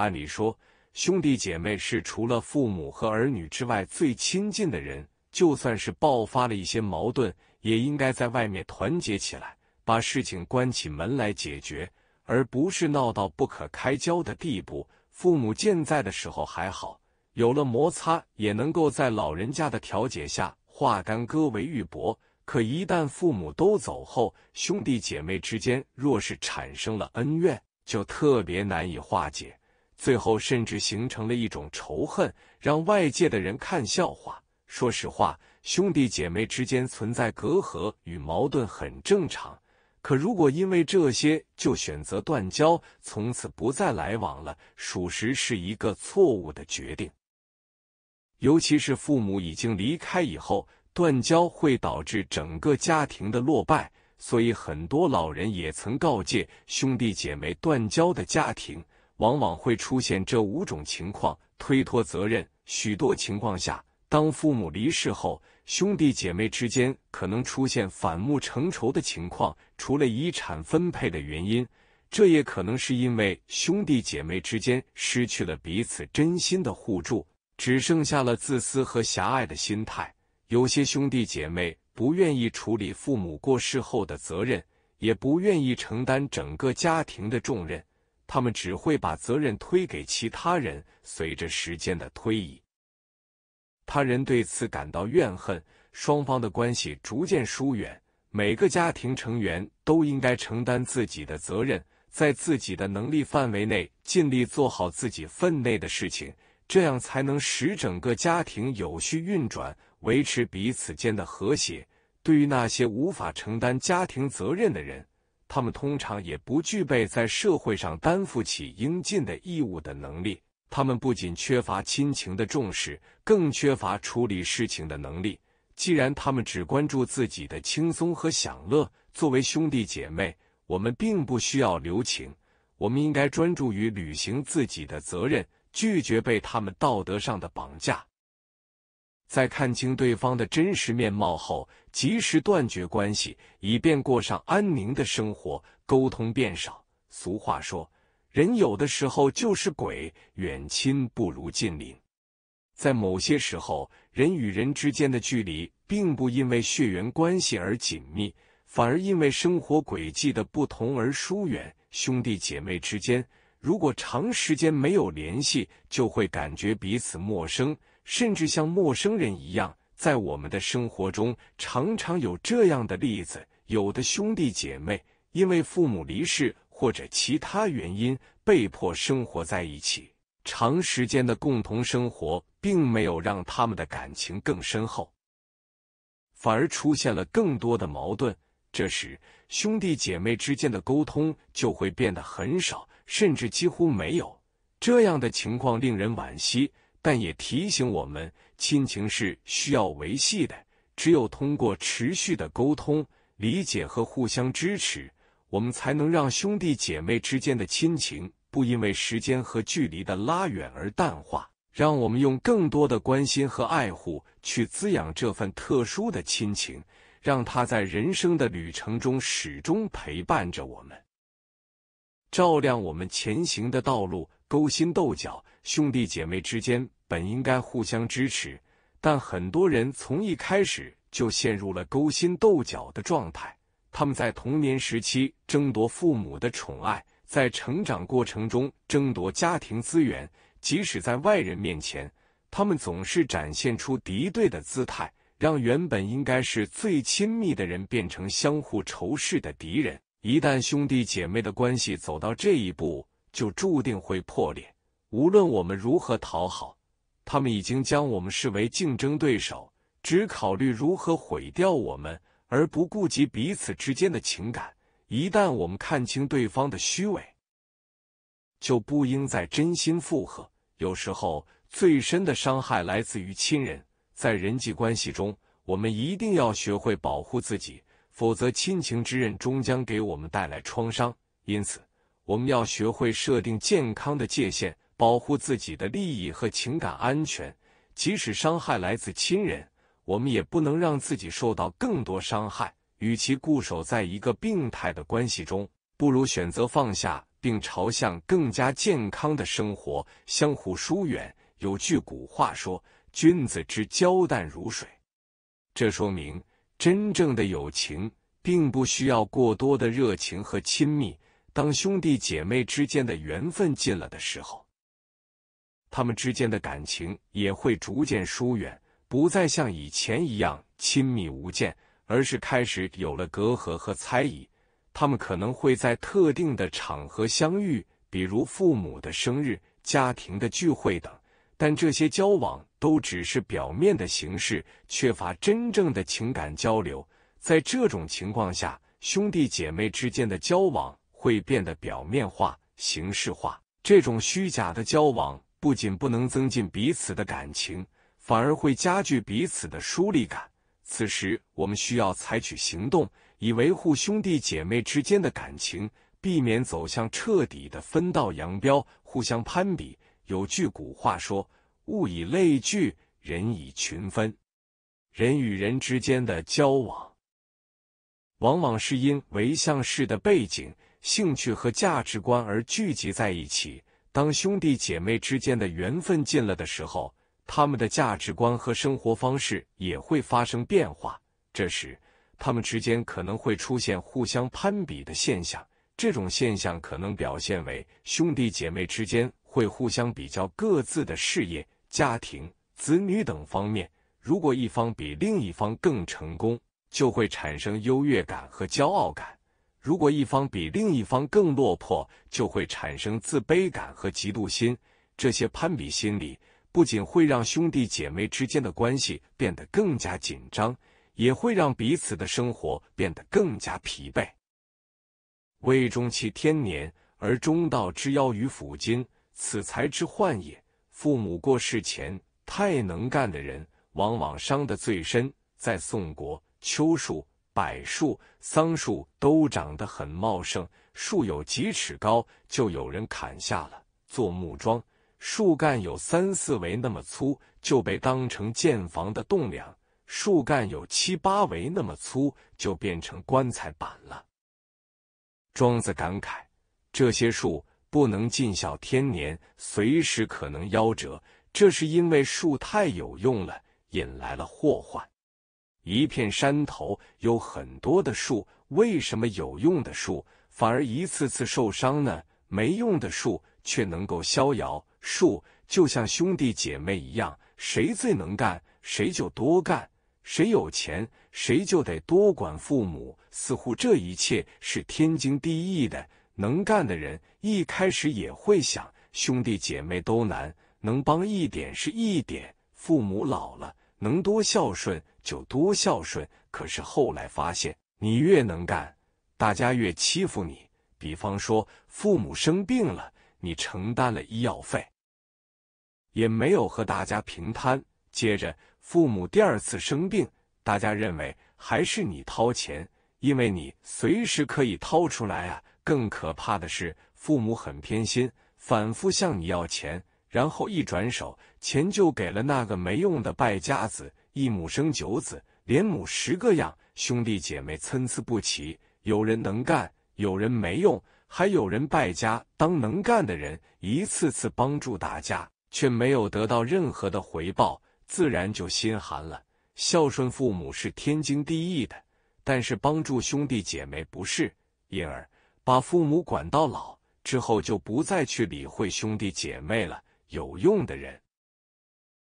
按理说，兄弟姐妹是除了父母和儿女之外最亲近的人，就算是爆发了一些矛盾，也应该在外面团结起来，把事情关起门来解决，而不是闹到不可开交的地步。父母健在的时候还好，有了摩擦也能够在老人家的调解下化干戈为玉帛。可一旦父母都走后，兄弟姐妹之间若是产生了恩怨，就特别难以化解，最后甚至形成了一种仇恨，让外界的人看笑话。说实话，兄弟姐妹之间存在隔阂与矛盾很正常。可如果因为这些就选择断交，从此不再来往了，属实是一个错误的决定。尤其是父母已经离开以后，断交会导致整个家庭的落败。所以很多老人也曾告诫兄弟姐妹，断交的家庭往往会出现这五种情况：推脱责任。许多情况下，当父母离世后，兄弟姐妹之间可能出现反目成仇的情况，除了遗产分配的原因，这也可能是因为兄弟姐妹之间失去了彼此真心的互助，只剩下了自私和狭隘的心态。有些兄弟姐妹不愿意处理父母过世后的责任，也不愿意承担整个家庭的重任，他们只会把责任推给其他人。随着时间的推移，他人对此感到怨恨，双方的关系逐渐疏远。每个家庭成员都应该承担自己的责任，在自己的能力范围内尽力做好自己分内的事情，这样才能使整个家庭有序运转，维持彼此间的和谐。对于那些无法承担家庭责任的人，他们通常也不具备在社会上担负起应尽的义务的能力。他们不仅缺乏亲情的重视，更缺乏处理事情的能力。既然他们只关注自己的轻松和享乐，作为兄弟姐妹，我们并不需要留情。我们应该专注于履行自己的责任，拒绝被他们道德上的绑架。在看清对方的真实面貌后，及时断绝关系，以便过上安宁的生活。沟通变少。俗话说。人有的时候就是鬼，远亲不如近邻。在某些时候，人与人之间的距离并不因为血缘关系而紧密，反而因为生活轨迹的不同而疏远。兄弟姐妹之间，如果长时间没有联系，就会感觉彼此陌生，甚至像陌生人一样。在我们的生活中，常常有这样的例子：有的兄弟姐妹因为父母离世。或者其他原因被迫生活在一起，长时间的共同生活并没有让他们的感情更深厚，反而出现了更多的矛盾。这时，兄弟姐妹之间的沟通就会变得很少，甚至几乎没有。这样的情况令人惋惜，但也提醒我们，亲情是需要维系的。只有通过持续的沟通、理解和互相支持。我们才能让兄弟姐妹之间的亲情不因为时间和距离的拉远而淡化，让我们用更多的关心和爱护去滋养这份特殊的亲情，让它在人生的旅程中始终陪伴着我们，照亮我们前行的道路。勾心斗角，兄弟姐妹之间本应该互相支持，但很多人从一开始就陷入了勾心斗角的状态。他们在童年时期争夺父母的宠爱，在成长过程中争夺家庭资源，即使在外人面前，他们总是展现出敌对的姿态，让原本应该是最亲密的人变成相互仇视的敌人。一旦兄弟姐妹的关系走到这一步，就注定会破裂。无论我们如何讨好，他们已经将我们视为竞争对手，只考虑如何毁掉我们。而不顾及彼此之间的情感，一旦我们看清对方的虚伪，就不应再真心附和。有时候，最深的伤害来自于亲人。在人际关系中，我们一定要学会保护自己，否则亲情之刃终将给我们带来创伤。因此，我们要学会设定健康的界限，保护自己的利益和情感安全，即使伤害来自亲人。我们也不能让自己受到更多伤害。与其固守在一个病态的关系中，不如选择放下，并朝向更加健康的生活相互疏远。有句古话说：“君子之交淡如水。”这说明，真正的友情并不需要过多的热情和亲密。当兄弟姐妹之间的缘分尽了的时候，他们之间的感情也会逐渐疏远，不再像以前一样亲密无间，而是开始有了隔阂和猜疑。他们可能会在特定的场合相遇，比如父母的生日、家庭的聚会等，但这些交往都只是表面的形式，缺乏真正的情感交流。在这种情况下，兄弟姐妹之间的交往会变得表面化、形式化。这种虚假的交往不仅不能增进彼此的感情，反而会加剧彼此的疏离感。此时，我们需要采取行动。以维护兄弟姐妹之间的感情，避免走向彻底的分道扬镳、互相攀比。有句古话说：“物以类聚，人以群分。”人与人之间的交往，往往是因为相似的背景、兴趣和价值观而聚集在一起。当兄弟姐妹之间的缘分尽了的时候，他们的价值观和生活方式也会发生变化。这时，他们之间可能会出现互相攀比的现象，这种现象可能表现为兄弟姐妹之间会互相比较各自的事业、家庭、子女等方面。如果一方比另一方更成功，就会产生优越感和骄傲感；如果一方比另一方更落魄，就会产生自卑感和嫉妒心。这些攀比心理不仅会让兄弟姐妹之间的关系变得更加紧张。也会让彼此的生活变得更加疲惫。魏中期天年，而中道之夭于府金，此才之患也。父母过世前，太能干的人往往伤得最深。在宋国，秋树、柏树、桑树都长得很茂盛，树有几尺高，就有人砍下了做木桩；树干有三四围那么粗，就被当成建房的栋梁。树干有七八围那么粗，就变成棺材板了。庄子感慨：这些树不能尽孝天年，随时可能夭折，这是因为树太有用了，引来了祸患。一片山头有很多的树，为什么有用的树反而一次次受伤呢？没用的树却能够逍遥。树就像兄弟姐妹一样，谁最能干，谁就多干。谁有钱，谁就得多管父母。似乎这一切是天经地义的。能干的人一开始也会想，兄弟姐妹都难，能帮一点是一点。父母老了，能多孝顺就多孝顺。可是后来发现，你越能干，大家越欺负你。比方说，父母生病了，你承担了医药费，也没有和大家平摊。接着。父母第二次生病，大家认为还是你掏钱，因为你随时可以掏出来啊。更可怕的是，父母很偏心，反复向你要钱，然后一转手，钱就给了那个没用的败家子。一母生九子，连母十个样，兄弟姐妹参差不齐，有人能干，有人没用，还有人败家。当能干的人一次次帮助大家，却没有得到任何的回报。自然就心寒了。孝顺父母是天经地义的，但是帮助兄弟姐妹不是。因而把父母管到老之后，就不再去理会兄弟姐妹了。有用的人，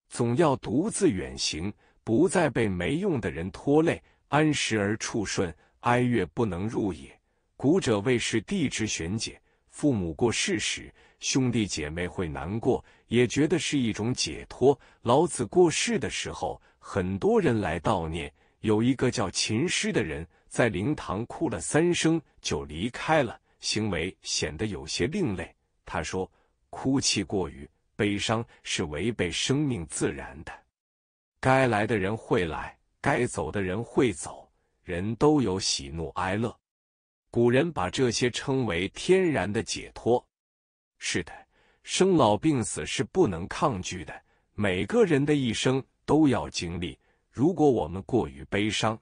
总要独自远行，不再被没用的人拖累。安时而处顺，哀乐不能入也。古者谓是地之玄解。父母过世时，兄弟姐妹会难过。也觉得是一种解脱。老子过世的时候，很多人来悼念。有一个叫秦师的人，在灵堂哭了三声就离开了，行为显得有些另类。他说：“哭泣过于悲伤是违背生命自然的，该来的人会来，该走的人会走，人都有喜怒哀乐。古人把这些称为天然的解脱。是的。”生老病死是不能抗拒的，每个人的一生都要经历。如果我们过于悲伤，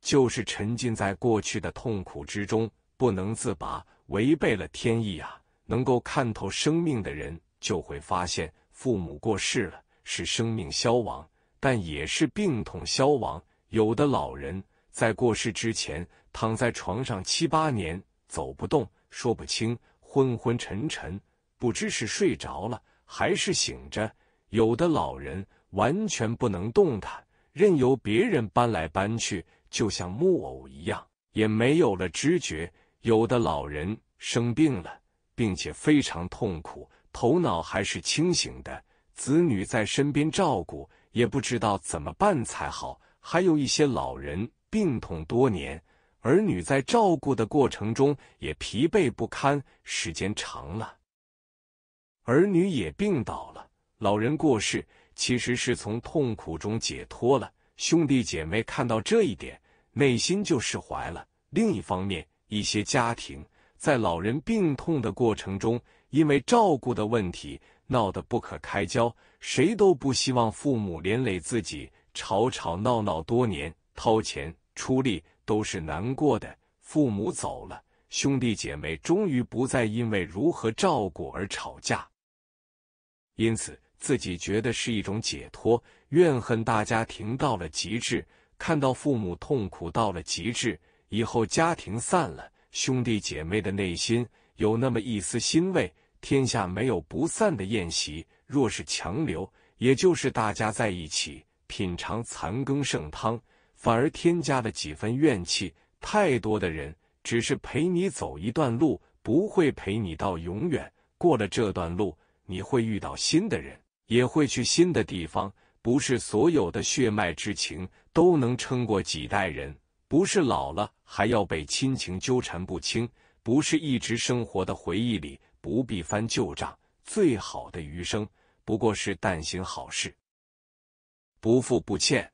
就是沉浸在过去的痛苦之中，不能自拔。违背了天意啊！能够看透生命的人，就会发现，父母过世了，是生命消亡，但也是病痛消亡。有的老人在过世之前，躺在床上七八年，走不动，说不清，昏昏沉沉，不知是睡着了还是醒着。有的老人完全不能动弹，任由别人搬来搬去，就像木偶一样，也没有了知觉。有的老人生病了，并且非常痛苦，头脑还是清醒的，子女在身边照顾，也不知道怎么办才好。还有一些老人病痛多年，儿女在照顾的过程中也疲惫不堪，时间长了，儿女也病倒了。老人过世，其实是从痛苦中解脱了。兄弟姐妹看到这一点，内心就释怀了。另一方面，一些家庭在老人病痛的过程中，因为照顾的问题闹得不可开交，谁都不希望父母连累自己，吵吵闹闹多年，掏钱出力都是难过的。父母走了，兄弟姐妹终于不再因为如何照顾而吵架，因此。自己觉得是一种解脱，怨恨大家庭到了极致，看到父母痛苦到了极致，以后家庭散了，兄弟姐妹的内心有那么一丝欣慰。天下没有不散的宴席，若是强留，也就是大家在一起品尝残羹剩汤，反而添加了几分怨气。太多的人只是陪你走一段路，不会陪你到永远。过了这段路，你会遇到新的人。也会去新的地方，不是所有的血脉之情都能撑过几代人，不是老了还要被亲情纠缠不清，不是一直生活的回忆里不必翻旧账。最好的余生，不过是但行好事，不负不欠。